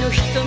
nos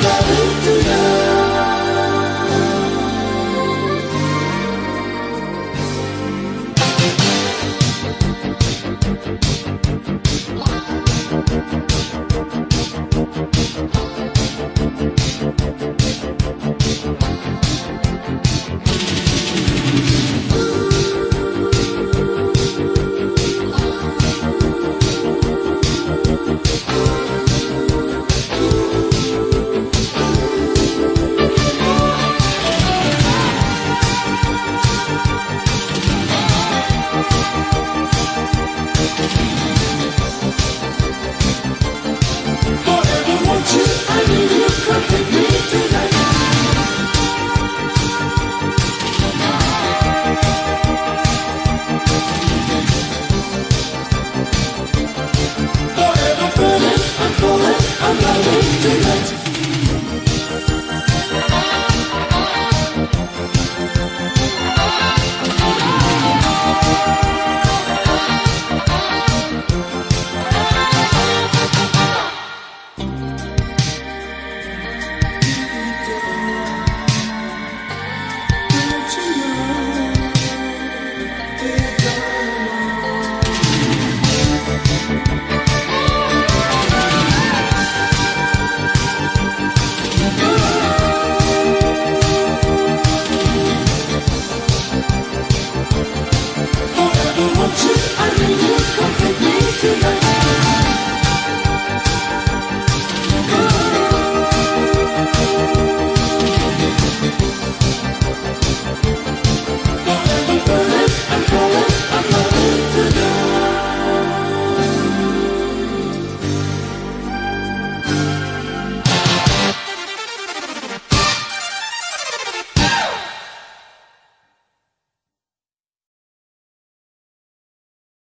Gonna, I'm to love.